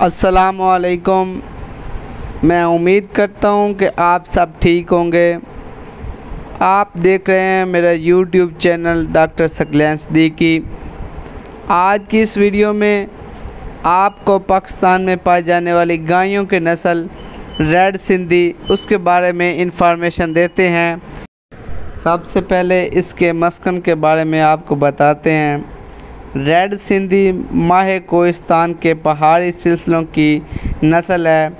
असलकुम मैं उम्मीद करता हूँ कि आप सब ठीक होंगे। आप देख रहे हैं मेरा यूट्यूब चैनल डॉक्टर सकलैंस दी की। आज की इस वीडियो में आपको पाकिस्तान में पाई जाने वाली गायों के नस्ल, रेड सिंधी, उसके बारे में इंफॉर्मेशन देते हैं। सबसे पहले इसके मस्कन के बारे में आपको बताते हैं। रेड सिंधी माह कोस्तान के पहाड़ी सिलसिलों की नस्ल है,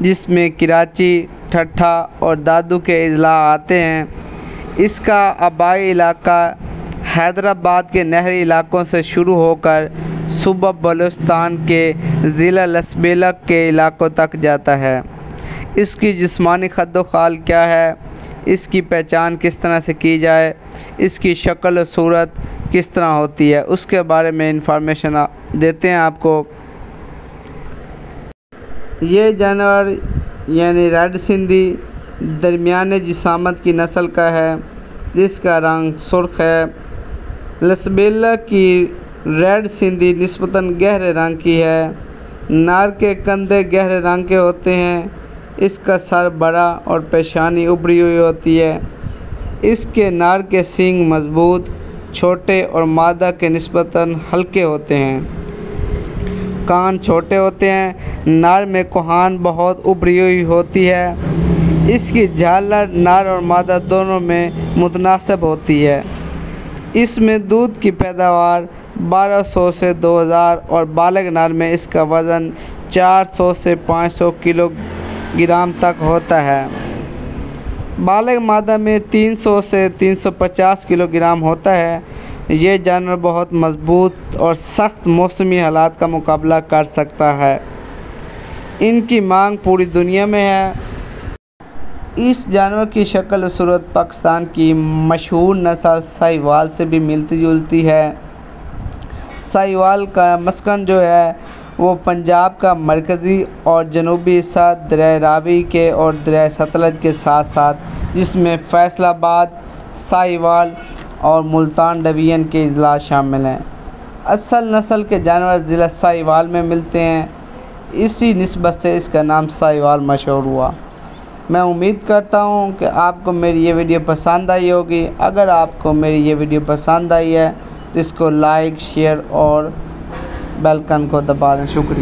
जिसमें कराची, ठट्ठा और दादू के अजला आते हैं। इसका आबाई इलाका हैदराबाद के नहरी इलाकों से शुरू होकर सुबह बलुस्तान के ज़िला लसबेलक के इलाकों तक जाता है। इसकी जिस्मानी खद खाल क्या है? इसकी पहचान किस तरह से की जाए? इसकी शक्ल, सूरत किस तरह होती है, उसके बारे में इंफॉर्मेशन देते हैं आपको। ये जानवर, यानी रेड सिंधी, दरमियान जिसामत की नस्ल का है, जिसका रंग सुर्ख है। लसबेला की रेड सिंधी नस्बता गहरे रंग की है। नार के कंधे गहरे रंग के होते हैं। इसका सर बड़ा और पेशानी उभरी हुई होती है। इसके नार के सींग मज़बूत छोटे और मादा के नस्बता हल्के होते हैं। कान छोटे होते हैं, नार में कोहान बहुत उभरी हुई होती है। इसकी झालर, नार और मादा दोनों में मुतनासब होती है। इसमें दूध की पैदावार 1200 से 2000 और बालक नार में इसका वज़न 400 से 500 किलोग्राम तक होता है। बालक मादा में 300 से 350 किलोग्राम होता है। ये जानवर बहुत मज़बूत और सख्त मौसमी हालात का मुकाबला कर सकता है। इनकी मांग पूरी दुनिया में है। इस जानवर की शक्ल सूरत पाकिस्तान की मशहूर नस्ल साहिवाल से भी मिलती जुलती है। साहिवाल का मस्कन जो है, वो पंजाब का मरकज़ी और जनूबी हिस्सा दरिया रावी के और दरिया सतलज के साथ साथ जिसमें फैसलाबाद, साहिवाल और मुल्तान डिवीज़न के अजला शामिल हैं। असल नस्ल के जानवर ज़िला साहिवाल में मिलते हैं। इसी नस्बत से इसका नाम साहिवाल मशहूर हुआ। मैं उम्मीद करता हूँ कि आपको मेरी ये वीडियो पसंद आई होगी। अगर आपको मेरी ये वीडियो पसंद आई है तो इसको लाइक शेयर और बेलकन को दबा दें। शुक्रिया।